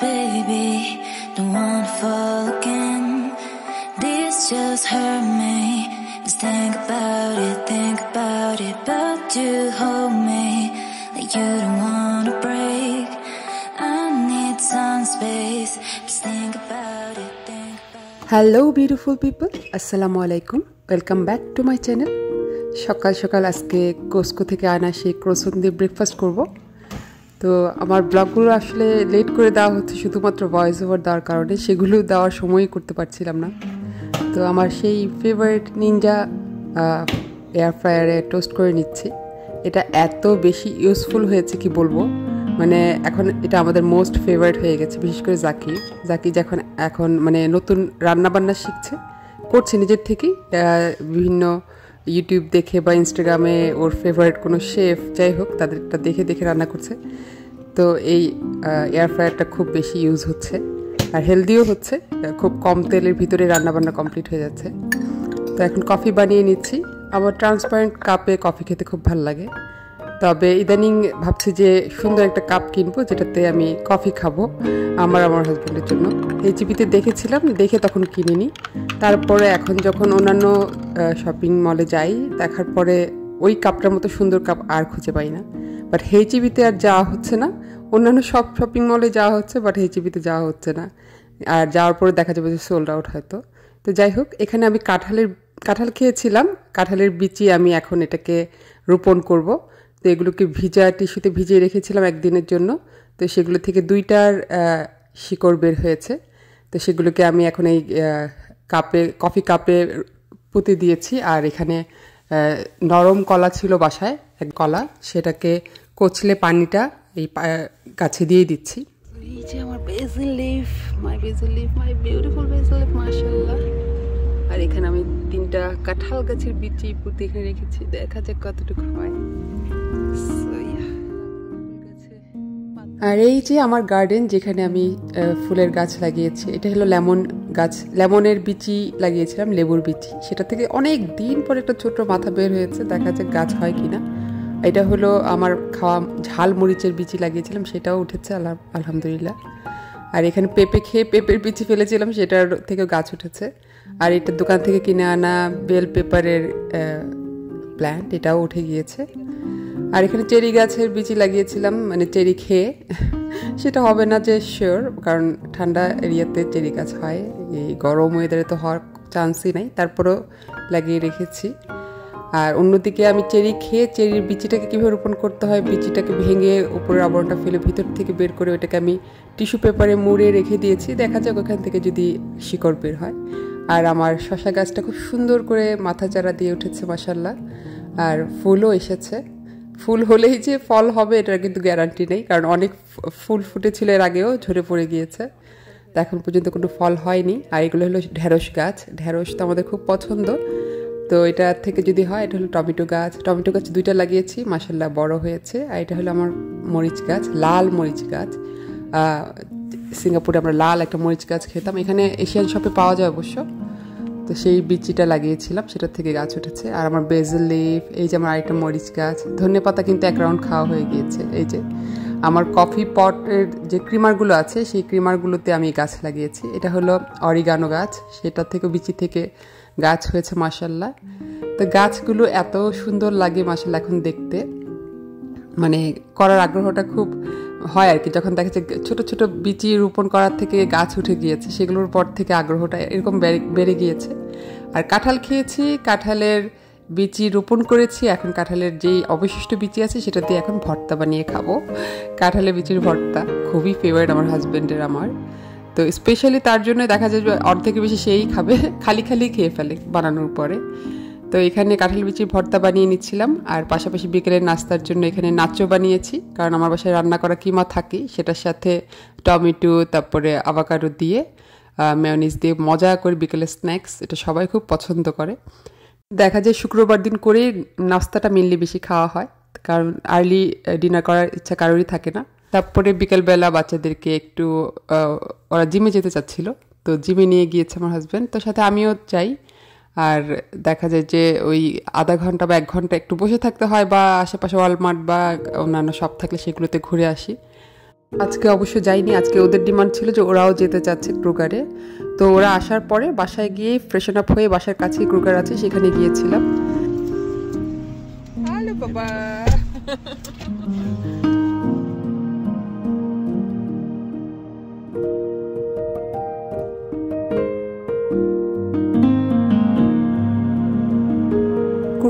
baby. Don't wanna fall again. This just hurt me. Just think about it, think about it. But you hold me like you don't wanna break. I need some space. Just think about it, think about it. Hello beautiful people. আসসালামু আলাইকুম welcome back to my channel সকাল সকাল আজকে কোস্কো থেকে আনা সেই croissant দিয়ে breakfast করব তো আমার ব্লগগুলো আসলে লেট করে দেওয়া হচ্ছে শুধুমাত্র ভয়েস ওভার দেওয়ার কারণে, সেগুলো দেওয়ার সময়ই করতে পারছিলাম না। তো আমার সেই ফেভারিট নিনজা এয়ার ফ্রায়ারে টোস্ট করে নিচ্ছি। এটা এত বেশি ইউজফুল হয়েছে কি বলব? মানে এখন এটা আমাদের মোস্ট ফেভারিট হয়ে গেছে, বিশেষ করে জাকি। জাকি যখন এখন মানে নতুন রান্নাবান্না শিখছে, করছে নিজের থেকেই বিভিন্ন ইউটিউব দেখে বা ইনস্টাগ্রামে ওর ফেভারিট কোনো শেফ যাই হোক, তাদেরটা দেখে দেখে রান্না করছে। তো এই এয়ার ফ্রায়ারটা খুব বেশি ইউজ হচ্ছে। আর হেলদিও হচ্ছে। খুব কম তেলের ভিতরে রান্নাবান্না কমপ্লিট হয়ে যাচ্ছে। তো এখন কফি বানিয়ে নিচ্ছি। আমার ট্রান্সপারেন্ট কাপে কফি খেতে খুব ভালো লাগে। তবে ইদানিং ভাবছি যে সুন্দর একটা কাপ কিনবো, যেটাতে আমি কফি খাব আমার আমার হাজব্যান্ডের জন্য। এইচবিতে দেখেছিলাম, দেখে তখন কিনিনি। তারপরে এখন যখন অন্যান্য শপিং মলে যাই, দেখার পরে ওই কাপটার মতো সুন্দর কাপ আর খুঁজে পাই না। বাট হেইচিবিতে আর যাওয়া হচ্ছে না। অন্যান্য সব শপিং মলে যাওয়া হচ্ছে বাট হেইচিবিতে যাওয়া হচ্ছে না। আর যাওয়ার পরে দেখা যাবে যে সোল্ড আউট হয়তো। তো যাই হোক, এখানে আমি কাঁঠালের, কাঁঠাল খেয়েছিলাম। কাঁঠালের বিচি আমি এখন এটাকে রোপণ করব। তো এগুলোকে ভিজা টিস্যুতে ভিজিয়ে রেখেছিলাম একদিনের জন্য। তো সেগুলো থেকে দুইটার শিকড় বের হয়েছে। তো সেগুলোকে আমি এখন এই কাপে, কফি কাপে পুঁতে দিয়েছি। আর এখানে নরম কলা ছিল বাসায়, এক কলা। সেটাকে কচলে পানিটা এই গাছে দিয়ে দিচ্ছি। আমার leaf my leaf my beautiful leaf মাশাআল্লাহ। আর এখানে আমি তিনটা কাঁঠাল গাছের বিচি পুঁতে এখানে রেখেছি। দেখা যাক কতটুকু হয়. আর এই যে আমার গার্ডেন যেখানে আমি ফুলের গাছ লাগিয়েছি, এটা হলো লেমন গাছ। লেমনের বিচি লাগিয়েছিলাম, লেবুর বিচি। সেটা থেকে অনেক দিন পর একটা ছোট মাথা বের হয়েছে, দেখা যাক গাছ হয় কিনা। এটা হলো আমার খাওয়া ঝাল মরিচের বিচি লাগিয়েছিলাম, সেটাও উঠেছে, আলহা- আলহামদুলিল্লাহ। আর এখানে পেঁপে খেয়ে পেঁপের বিচি ফেলেছিলাম, সেটার থেকে গাছ উঠেছে। আর এটা দোকান থেকে কিনে আনা বেল পেপারের প্ল্যান্ট এটাও উঠে গিয়েছে। আর এখানে চেরি গাছের বিচি লাগিয়েছিলাম মানে চেরি খেয়ে। সেটা হবে না যে শিওর কারণ ঠান্ডা এরিয়াতে চেরি গাছ হয়। এই গরম ওয়েদারে তো হওয়ার চান্সই নাই, তারপরেও লাগিয়ে রেখেছি। আর অন্যদিকে আমি চেরি খেয়ে চেরির বিচিটাকে কীভাবে রোপণ করতে হয়, বিচিটাকে ভেঙে উপরের আবরণটা ফেলে ভিতর থেকে বের করে ওটাকে আমি টিস্যু পেপারে মুড়ে রেখে দিয়েছি। দেখা যাক ওখান থেকে যদি শিকড় বের হয়। আর আমার শশা গাছটা খুব সুন্দর করে মাথা চারা দিয়ে উঠেছে মাসাল্লাহ আর ফুলও এসেছে। ফুল হলেই যে ফল হবে, এটার কিন্তু গ্যারান্টি নেই। কারণ অনেক ফুল ফুটেছিল এর আগেও, ঝরে পড়ে গিয়েছে। তো এখন পর্যন্ত কোনো ফল হয়নি। আর এগুলো হলো ঢেঁড়স গাছ। ঢেঁড়স তো আমাদের খুব পছন্দ। তো এটা থেকে যদি হয়, এটা হলো টমেটো গাছ। টমেটো গাছ দুইটা লাগিয়েছি মাসাল্লাহ বড় হয়েছে। আর এটা হলো আমার মরিচ গাছ, লাল মরিচ গাছ। সিঙ্গাপুরে আমরা লাল একটা মরিচ গাছ খেতাম। এখানে এশিয়ান শপে পাওয়া যায় অবশ্য। তো সেই বিচিটা লাগিয়েছিলাম সেটা থেকে গাছ উঠেছে। আর আমার বেজেল লিফ এই যে আমার আরেকটা মরিচ গাছ ধনে পাতা কিন্তু এক রাউন্ড খাওয়া হয়ে গিয়েছে। এই যে আমার কফি পটের যে ক্রিমারগুলো আছে, সেই ক্রিমারগুলোতে আমি গাছ লাগিয়েছি। এটা হলো অরিগানো গাছ, সেটা থেকে বিচি থেকে গাছ হয়েছে মাসাল্লাহ তো গাছগুলো এত সুন্দর লাগে মাসাল্লাহ এখন দেখতে। মানে করার আগ্রহটা খুব হয় আর কি, যখন দেখা যাচ্ছে ছোট ছোট বিচি রোপণ করার থেকে গাছ উঠে গিয়েছে, সেগুলোর পর থেকে আগ্রহটা এরকম বেড়ে- গিয়েছে। আর কাঁঠাল খেয়েছি, কাঁঠালের বিচি রোপণ করেছি, এখন কাঁঠালের যেই অবশিষ্ট বিচি আছে, সেটা দিয়ে এখন ভর্তা বানিয়ে খাব। কাঁঠালের বিচির ভর্তা খুবই ফেভারিট আমার হাজব্যান্ডের আমার। তো স্পেশালি তার জন্য দেখা যায় যে অর্ধেকের বেশি সেই খাবে, খালি খালি খেয়ে ফেলে বানানোর পরে। তো এখানে কাঁঠাল বিচির ভর্তা বানিয়ে নিচ্ছিলাম, আর পাশাপাশি বিকেলের নাস্তার জন্য এখানে নাচও বানিয়েছি, কারণ আমার বাসায় রান্না করা কিমা থাকি, সেটার সাথে টমেটো, তারপরে আভাকাডো দিয়ে মেয়নিজ দিয়ে মজা করে বিকেলের স্ন্যাক্স এটা সবাই খুব পছন্দ করে। দেখা যায় শুক্রবার দিন করেই নাস্তাটা মেনলি বেশি খাওয়া হয়, কারণ আর্লি ডিনার করার ইচ্ছা কারোরই থাকে না। তারপরে বিকেলবেলা বাচ্চাদেরকে একটু ওরা জিমে যেতে চাচ্ছিল, তো জিমে নিয়ে গিয়েছে আমার হাজব্যান্ড তো সাথে আমিও চাই আর দেখা যায় যে ওই আধা ঘণ্টা বা এক ঘণ্টা একটু বসে থাকতে হয় বা আশেপাশে ওয়ালমার্ট বা অন্যান্য শপ থাকলে সেগুলোতে ঘুরে আসি। আজকে অবশ্য যাইনি, আজকে ওদের ডিমান্ড ছিল যে ওরাও যেতে চাচ্ছে ক্রুগারে তো ওরা আসার পরে বাসায় গিয়ে ফ্রেশন আপ হয়ে বাসার কাছেই ক্রুগার আছে, সেখানে গিয়েছিলাম। বাবা।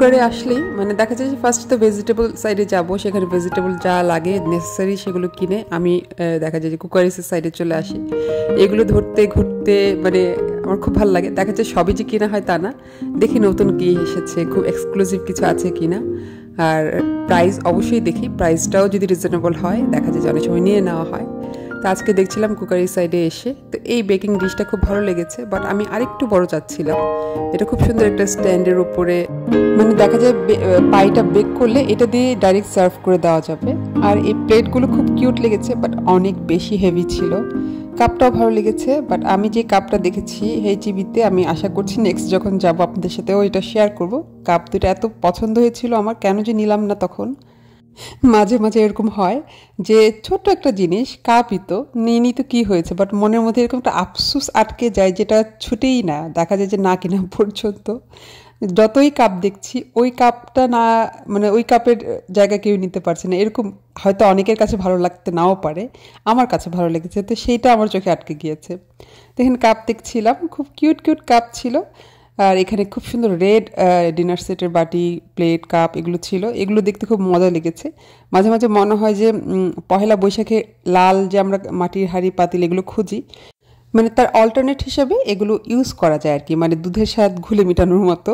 কুকারে আসলেই মানে দেখা যায় যে ফার্স্ট তো ভেজিটেবল সাইডে যাব, সেখানে ভেজিটেবল যা লাগে নেসেসারি সেগুলো কিনে আমি দেখা যায় যে কুকারিসের সাইডে চলে আসি। এগুলো ধরতে, ঘুরতে মানে আমার খুব ভালো লাগে। দেখা যায় সবই যে কিনা হয় তা না। দেখি নতুন কি এসেছে, খুব এক্সক্লুসিভ কিছু আছে কিনা। আর প্রাইস অবশ্যই দেখি প্রাইসটাও যদি রিজনেবল হয়, দেখা যায় যে অনেক সময় নিয়ে নেওয়া হয়। তো আজকে দেখছিলাম কুকারি সাইডে এসে। তো এই বেকিং ডিশটা খুব ভালো লেগেছে বাট আমি আরেকটু বড় চাচ্ছিলাম। এটা খুব সুন্দর একটা স্ট্যান্ডের উপরে। মানে দেখা যায় পাইটা বেক করলে এটা দিয়ে ডাইরেক্ট সার্ভ করে দেওয়া যাবে। আর এই প্লেটগুলো খুব কিউট লেগেছে বাট অনেক বেশি হেভি ছিল। কাপটাও ভালো লেগেছে বাট আমি যে কাপটা দেখেছি এই চিবিতে আমি আশা করছি নেক্সট যখন যাব আপনাদের সাথেও এটা শেয়ার করব। কাপ দুটো এত পছন্দ হয়েছিল আমার, কেন যে নিলাম না তখন। মাঝে মাঝে এরকম হয় যে ছোট্ট একটা জিনিস কাপই তো নিয়ে তো কী হয়েছে? বাট মনের মধ্যে এরকম একটা আফসুস আটকে যায় যেটা ছুটেই না। দেখা যায় যে না কিনা পর্যন্ত। যতই কাপ দেখছি, ওই কাপটা না মানে ওই কাপের জায়গা কেউ নিতে পারছে না। এরকম হয়তো অনেকের কাছে ভালো লাগতে নাও পারে। আমার কাছে ভালো লেগেছে। তো সেইটা আমার চোখে আটকে গিয়েছে। দেখেন কাপ দেখছিলাম। খুব কিউট কিউট কাপ ছিল। আর এখানে খুব সুন্দর রেড ডিনার সেটের বাটি প্লেট কাপ এগুলো ছিল। এগুলো দেখতে খুব মজা লেগেছে। মাঝে মাঝে মনে হয় যে পহেলা বৈশাখে লাল যে আমরা মাটির হাঁড়ি, পাতিল এগুলো খুঁজি মানে তার অল্টারনেট হিসাবে এগুলো ইউজ করা যায় আর কি মানে দুধের স্বাদ ঘুলে মেটানোর মতো।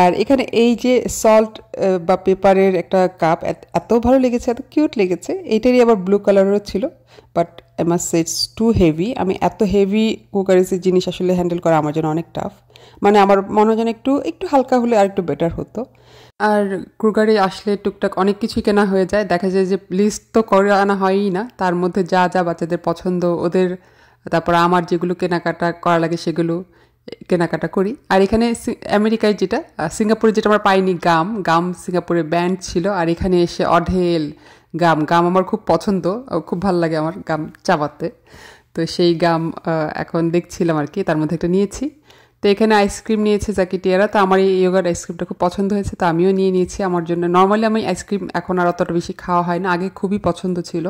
আর এখানে এই যে সল্ট বা পেপারের একটা কাপ এত ভালো লেগেছে, এত কিউট লেগেছে। এইটারই আবার ব্লু কালারেরও ছিল but must it's too heavy আমি এত হেভি কুকারিসের জিনিস আসলে হ্যান্ডেল করা আমার জন্য অনেক টাফ মানে আমার মনে হয় যেন একটু একটু হালকা হলে আর একটু বেটার হতো। আর ক্রুগারে আসলে টুকটাক অনেক কিছুই কেনা হয়ে যায়। দেখা যায় যে লিস্ট তো করে আনা হয়ই না। তার মধ্যে যা যা বাচ্চাদের পছন্দ, ওদের, তারপর আমার যেগুলো কেনাকাটা করা লাগে সেগুলো কেনাকাটা করি। আর এখানে আমেরিকায় যেটা সিঙ্গাপুরে যেটা আমরা পাইনি, গাম। গাম সিঙ্গাপুরে ব্যান্ড ছিল। আর এখানে এসে অঢেল গাম গাম আমার খুব পছন্দ খুব ভালো লাগে আমার গাম চাবাতে। তো সেই গাম এখন দেখছিলাম আর কি, তার মধ্যে একটা নিয়েছি। তো এখানে আইসক্রিম নিয়েছে জ্যাকেটিয়ারা তো আমার এই ইয়োগার আইসক্রিমটা খুব পছন্দ হয়েছে, তো আমিও নিয়ে নিয়েছি আমার জন্য। নর্মালি আমি আইসক্রিম এখন আর অতটা বেশি খাওয়া হয় না, আগে খুবই পছন্দ ছিল।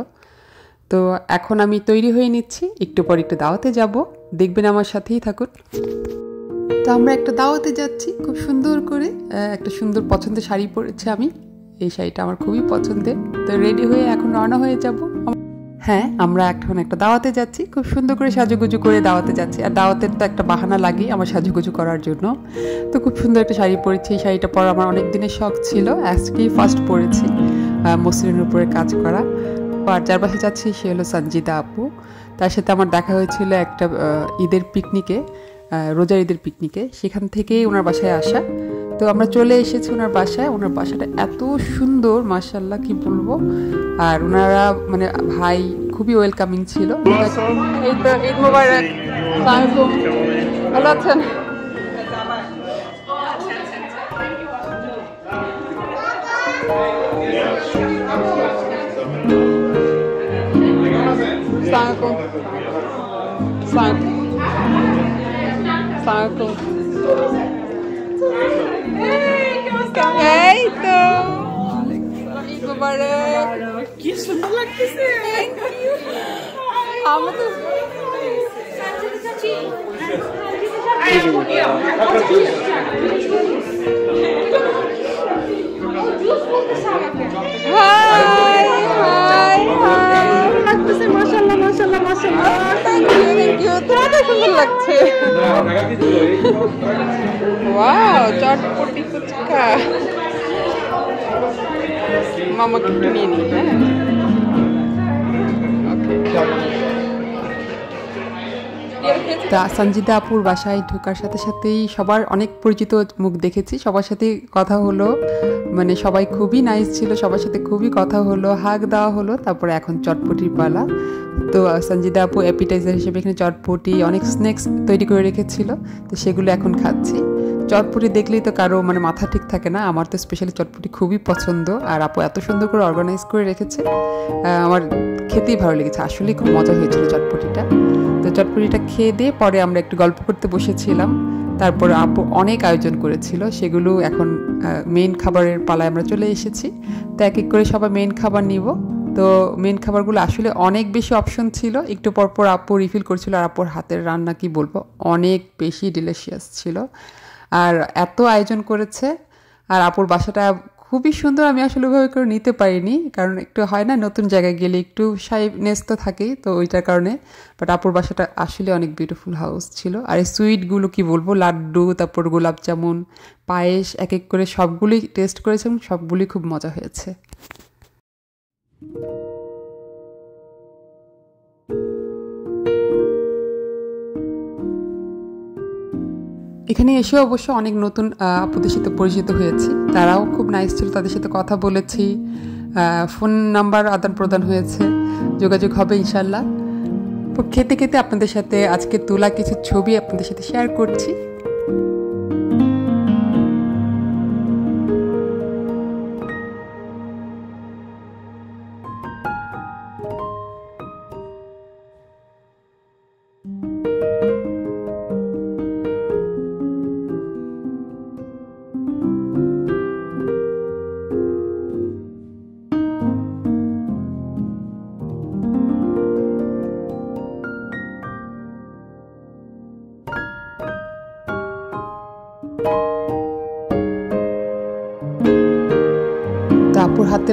তো এখন আমি তৈরি হয়ে নিচ্ছি, একটু পর একটু দাওয়াতে যাব। দেখবেন আমার সাথেই থাকুন। তো আমরা একটা দাওয়াতে যাচ্ছি, খুব সুন্দর করে একটা সুন্দর পছন্দের শাড়ি পরেছি আমি। এই শাড়িটা আমার খুবই পছন্দের। তো রেডি হয়ে এখন রওনা হয়ে যাব। হ্যাঁ আমরা এখন একটা দাওয়াতে যাচ্ছি। খুব সুন্দর করে সাজুগুজু করে দাওয়াতে যাচ্ছি। আর দাওয়াতের তো একটা বাহানা লাগে আমার সাজুগুজু করার জন্য। তো খুব সুন্দর একটা শাড়ি পরেছি। এই শাড়িটা পরা আমার অনেক দিনের শখ ছিল। আজকেই ফার্স্ট পরেছি মসলিনের উপরে কাজ করা। আর যার পাশে যাচ্ছি সে হলো সঞ্জিতা আপু। তার সাথে আমার দেখা হয়েছিল একটা ঈদের পিকনিকে রোজার ঈদের পিকনিকে সেখান থেকেই ওনার বাসায় আসা। তো আমরা চলে এসেছি ওনার বাসায়। ওনার বাসাটা এত সুন্দর মার্শাল্লাহ কি বলব? আর ওনারা মানে ভাই খুবই ওয়েলকামিং ছিল। ভালো আছেন? এই তো কি সুন্দর লাগতেছে আমাদের হাই হাই হাই লাগতেছে মাশাআল্লাহ মাশাআল্লাহ মাশাআল্লাহ থ্যাংক ইউ থ্যাংক ইউ তোমাদের সুন্দর লাগছে ওয়াও চটপটি ফুচকা মামাকে একটু তা সঞ্জিতা আপুর বাসায় ঢোকার সাথে সাথেই সবার অনেক পরিচিত মুখ দেখেছি। সবার সাথে কথা হলো। মানে সবাই খুবই নাইস ছিল, সবার সাথে খুবই কথা হলো হাক দেওয়া হলো, তারপরে এখন চটপটির পালা। তো সঞ্জিতা আপু অ্যাপিটাইজার হিসেবে এখানে চটপটি, অনেক স্ন্যাক্স তৈরি করে রেখেছিল, তো সেগুলো এখন খাচ্ছি। চটপটি দেখলেই তো কারও মানে মাথা ঠিক থাকে না। আমার তো স্পেশালি চটপটি খুবই পছন্দ। আর আপু এত সুন্দর করে অর্গানাইজ করে রেখেছে। আমার খেতেই ভালো লেগেছে। আসলেই খুব মজা হয়েছিল চটপটিটা। তো চটপটিটা খেয়ে দিয়ে পরে আমরা একটু গল্প করতে বসেছিলাম। তারপর আপু অনেক আয়োজন করেছিল। সেগুলো এখন মেন খাবারের পালায় আমরা চলে এসেছি। তো এক এক করে সবাই মেন খাবার নিব। তো মেন খাবারগুলো আসলে অনেক বেশি অপশন ছিল। একটু পরপর আপু রিফিল করছিল। আর আপুর হাতের রান্না কি বলব? অনেক বেশি ডিলিশিয়াস ছিল। আর এত আয়োজন করেছে। আর আপুর বাসাটা খুবই সুন্দর, আমি আসলে ওইভাবে করে নিতে পারিনি। কারণ একটু হয় না, নতুন জায়গায় গেলে একটু সাইনেস তো থাকেই, তো ওইটার কারণে। বাট আপুর বাসাটা আসলে অনেক বিউটিফুল হাউস ছিল। আর এই সুইটগুলো কি বলব, লাড্ডু, তারপর গোলাপ জামুন, পায়েস এক এক করে সবগুলি টেস্ট করেছে এবং সবগুলি খুব মজা হয়েছে। এখানে এসে অবশ্য অনেক নতুন আপুদের সাথে পরিচিত হয়েছি। তারাও খুব নাইস ছিল, তাদের সাথে কথা বলেছি। ফোন নাম্বার আদান প্রদান হয়েছে। যোগাযোগ হবে ইনশাল্লাহ খেতে খেতে আপনাদের সাথে আজকে তোলা কিছু ছবি আপনাদের সাথে শেয়ার করছি।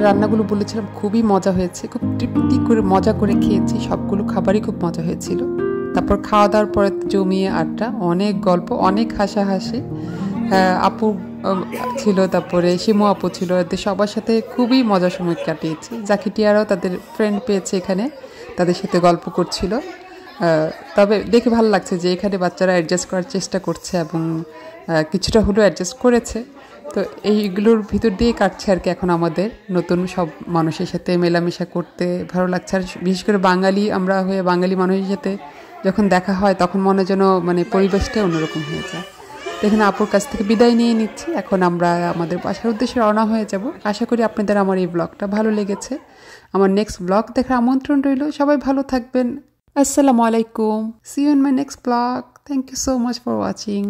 রান্নাগুলো বলেছিলাম, খুবই মজা হয়েছে, খুব তৃপ্তি করে, মজা করে খেয়েছি, সবগুলো খাবারই খুব মজা হয়েছিল। তারপর খাওয়া দাওয়ার পরে জমিয়ে আড্ডা, অনেক গল্প, অনেক হাসাহাসি। আপু ছিল, তারপরে শিমু আপু ছিল, এদের সবার সাথে খুবই মজার সময় কাটিয়েছি। জাকিটিয়ারাও তাদের ফ্রেন্ড পেয়েছে এখানে, তাদের সাথে গল্প করছিল। তবে দেখে ভালো লাগছে যে এখানে বাচ্চারা অ্যাডজাস্ট করার চেষ্টা করছে এবং কিছুটা হলেও অ্যাডজাস্ট করেছে। তো এইগুলোর ভিতর দিয়ে কাটছে আর কি এখন আমাদের নতুন সব মানুষের সাথে মেলামেশা করতে ভালো লাগছে। আর বিশেষ করে বাঙালি, আমরা হয়ে বাঙালি মানুষের সাথে যখন দেখা হয় তখন মনে যেন মানে পরিবেশটা অন্যরকম হয়ে যায়। এখানে আপুর কাছ থেকে বিদায় নিয়ে নিচ্ছি। এখন আমরা আমাদের বাসার উদ্দেশ্যে রওনা হয়ে যাব। আশা করি আপনাদের আমার এই ব্লগটা ভালো লেগেছে। আমার নেক্সট ব্লগ দেখার আমন্ত্রণ রইল। সবাই ভালো থাকবেন। আসসালামু আলাইকুম। See you in my next blog. Thank you so much for watching